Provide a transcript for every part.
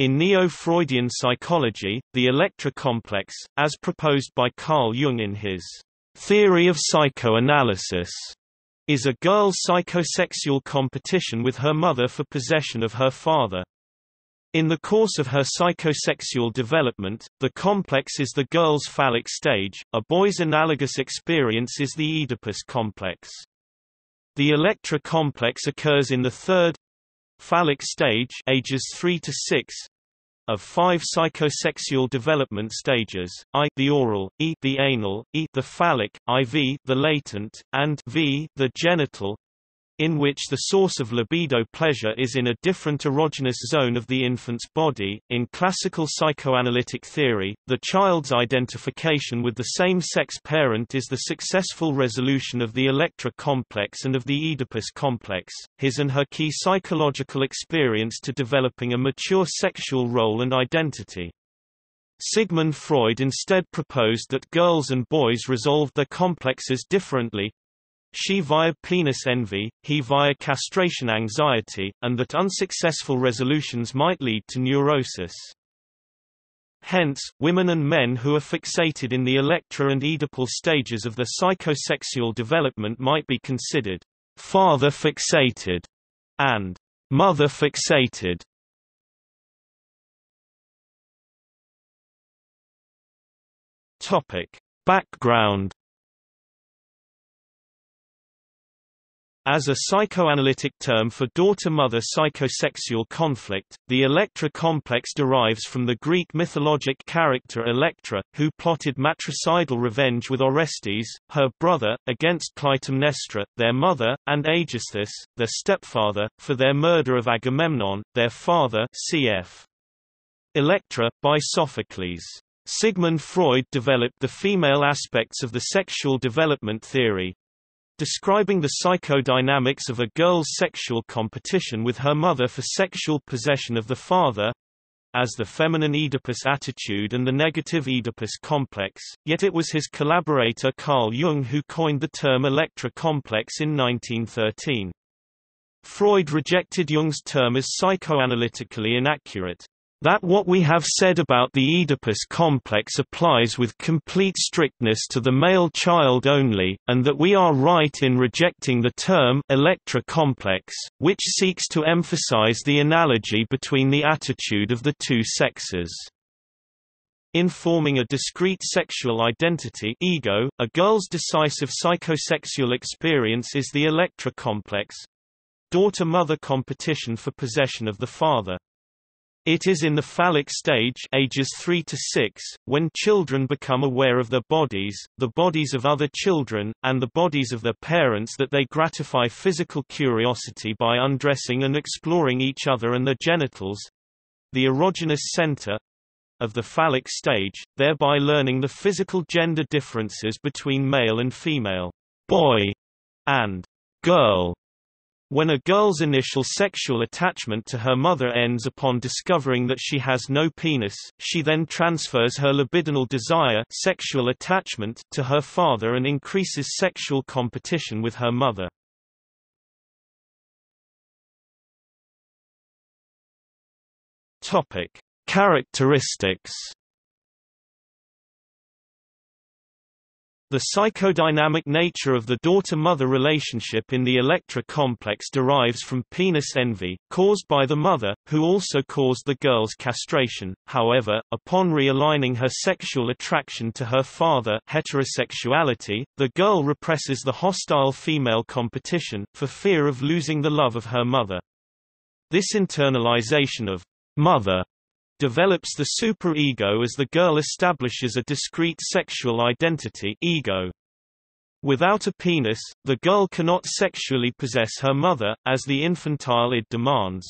In neo-Freudian psychology, the Electra complex, as proposed by Carl Jung in his theory of psychoanalysis, is a girl's psychosexual competition with her mother for possession of her father. In the course of her psychosexual development, the complex is the girl's phallic stage, a boy's analogous experience is the Oedipus complex. The Electra complex occurs in the third phallic stage ages 3 to 6 of five psychosexual development stages, I the oral, E the anal, E the phallic, IV the latent, and V the genital, in which the source of libido pleasure is in a different erogenous zone of the infant's body. In classical psychoanalytic theory, the child's identification with the same-sex parent is the successful resolution of the Electra complex and of the Oedipus complex, his and her key psychological experience to developing a mature sexual role and identity. Sigmund Freud instead proposed that girls and boys resolved their complexes differently, she via penis envy, he via castration anxiety, and that unsuccessful resolutions might lead to neurosis. Hence, women and men who are fixated in the Electra and Oedipal stages of their psychosexual development might be considered father fixated and mother fixated. Topic: Background As a psychoanalytic term for daughter-mother psychosexual conflict, the Electra complex derives from the Greek mythologic character Electra, who plotted matricidal revenge with Orestes, her brother, against Clytemnestra, their mother, and Aegisthus, their stepfather, for their murder of Agamemnon, their father cf. Electra, by Sophocles. Sigmund Freud developed the female aspects of the sexual development theory, describing the psychodynamics of a girl's sexual competition with her mother for sexual possession of the father, as the feminine Oedipus attitude and the negative Oedipus complex, yet it was his collaborator Carl Jung who coined the term Electra complex in 1913. Freud rejected Jung's term as psychoanalytically inaccurate that what we have said about the Oedipus complex applies with complete strictness to the male child only, and that we are right in rejecting the term Electra complex, which seeks to emphasize the analogy between the attitude of the two sexes. In forming a discrete sexual identity ego, a girl's decisive psychosexual experience is the Electra complex daughter-mother competition for possession of the father. It is in the phallic stage ages 3 to 6, when children become aware of their bodies, the bodies of other children, and the bodies of their parents that they gratify physical curiosity by undressing and exploring each other and their genitals—the erogenous center of the phallic stage, thereby learning the physical gender differences between male and female, boy, and girl. When a girl's initial sexual attachment to her mother ends upon discovering that she has no penis, she then transfers her libidinal desire sexual attachment to her father and increases sexual competition with her mother. Topic: Characteristics The psychodynamic nature of the daughter-mother relationship in the Electra complex derives from penis envy, caused by the mother, who also caused the girl's castration. However, upon realigning her sexual attraction to her father heterosexuality, the girl represses the hostile female competition, for fear of losing the love of her mother. This internalization of mother develops the superego as the girl establishes a discrete sexual identity ego. Without a penis, the girl cannot sexually possess her mother, as the infantile id demands.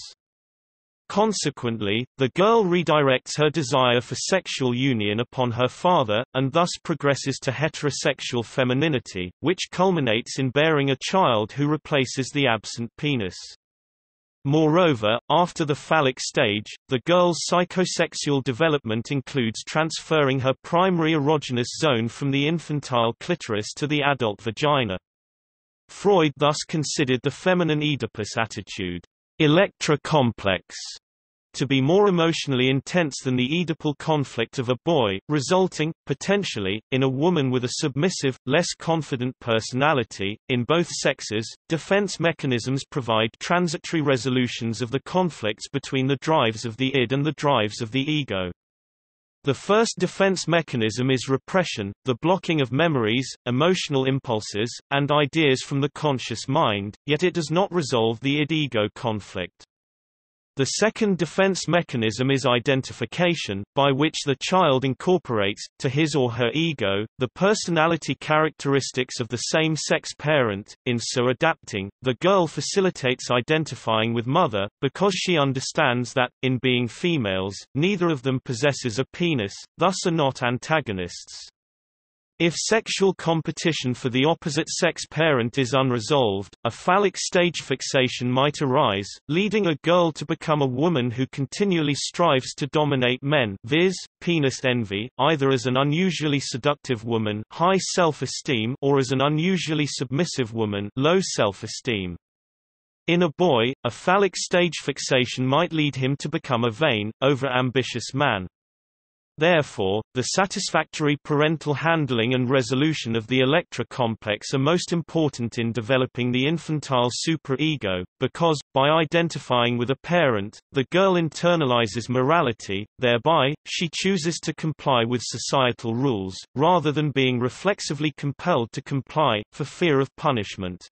Consequently, the girl redirects her desire for sexual union upon her father, and thus progresses to heterosexual femininity, which culminates in bearing a child who replaces the absent penis. Moreover, after the phallic stage, the girl's psychosexual development includes transferring her primary erogenous zone from the infantile clitoris to the adult vagina. Freud thus considered the feminine Oedipus attitude, Electra complex, to be more emotionally intense than the Oedipal conflict of a boy, resulting, potentially, in a woman with a submissive, less confident personality. In both sexes, defense mechanisms provide transitory resolutions of the conflicts between the drives of the id and the drives of the ego. The first defense mechanism is repression, the blocking of memories, emotional impulses, and ideas from the conscious mind, yet it does not resolve the id-ego conflict. The second defense mechanism is identification, by which the child incorporates, to his or her ego, the personality characteristics of the same-sex parent. In so adapting, the girl facilitates identifying with mother, because she understands that, in being females, neither of them possesses a penis, thus are not antagonists. If sexual competition for the opposite-sex parent is unresolved, a phallic stage fixation might arise, leading a girl to become a woman who continually strives to dominate men viz., penis envy, either as an unusually seductive woman high self-esteem or as an unusually submissive woman low self-esteem. In a boy, a phallic stage fixation might lead him to become a vain, over-ambitious man. Therefore, the satisfactory parental handling and resolution of the Electra complex are most important in developing the infantile superego, because, by identifying with a parent, the girl internalizes morality, thereby, she chooses to comply with societal rules, rather than being reflexively compelled to comply, for fear of punishment.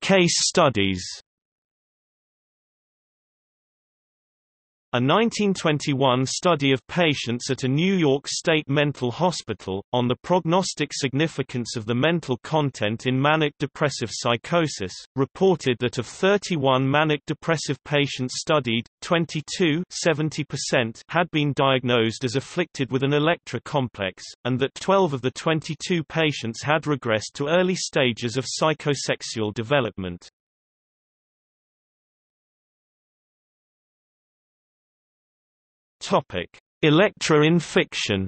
Case studies A 1921 study of patients at a New York State mental hospital, on the prognostic significance of the mental content in manic depressive psychosis, reported that of 31 manic depressive patients studied, 22 had been diagnosed as afflicted with an Electra complex, and that 12 of the 22 patients had regressed to early stages of psychosexual development. Topic: Electra in fiction.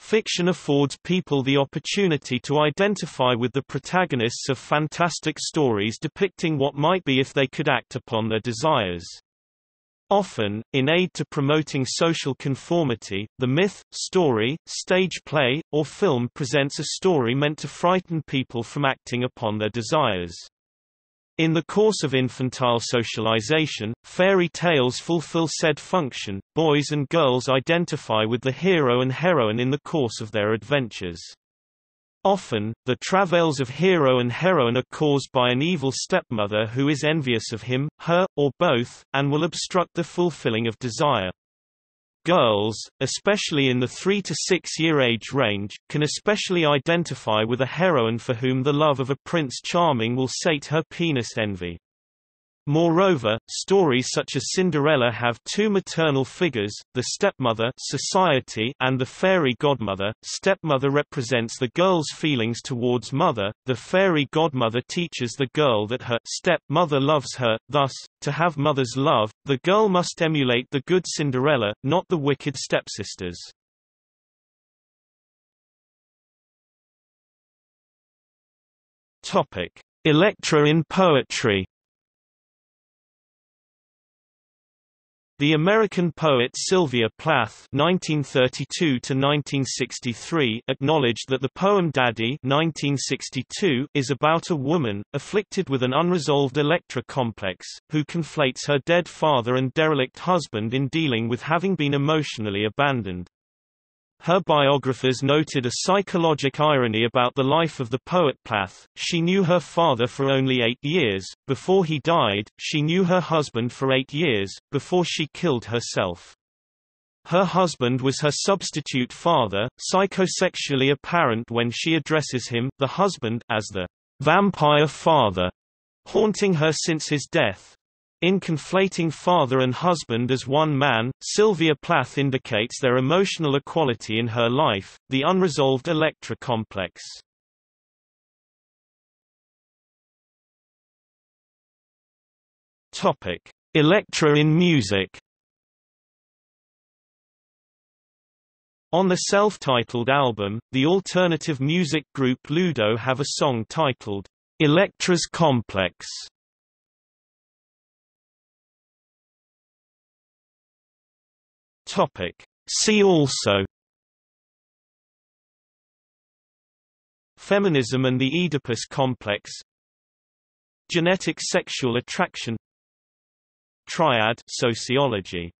Fiction affords people the opportunity to identify with the protagonists of fantastic stories depicting what might be if they could act upon their desires. Often, in aid to promoting social conformity, the myth, story, stage play, or film presents a story meant to frighten people from acting upon their desires. In the course of infantile socialization, fairy tales fulfill said function, boys and girls identify with the hero and heroine in the course of their adventures. Often, the travails of hero and heroine are caused by an evil stepmother who is envious of him, her, or both, and will obstruct the fulfilling of desire. Girls, especially in the 3 to 6 year age range, can especially identify with a heroine for whom the love of a Prince Charming will sate her penis envy. Moreover, stories such as Cinderella have two maternal figures, the stepmother society and the fairy godmother. Stepmother represents the girl's feelings towards mother, the fairy godmother teaches the girl that her step-mother loves her, thus, to have mother's love, the girl must emulate the good Cinderella, not the wicked stepsisters. Electra in poetry The American poet Sylvia Plath (1932–1963) acknowledged that the poem Daddy (1962) is about a woman afflicted with an unresolved Electra complex, who conflates her dead father and derelict husband in dealing with having been emotionally abandoned. Her biographers noted a psychologic irony about the life of the poet Plath. She knew her father for only eight years. Before he died, she knew her husband for eight years, before she killed herself. Her husband was her substitute father, psychosexually apparent when she addresses him the husband as the vampire father, haunting her since his death. In conflating father and husband as one man, Sylvia Plath indicates their emotional equality in her life, the unresolved Electra complex. Topic: Electra in music On the self-titled album, the alternative music group Ludo have a song titled, Electra's Complex. Topic. See also Feminism and the Oedipus complex Genetic sexual attraction Triad sociology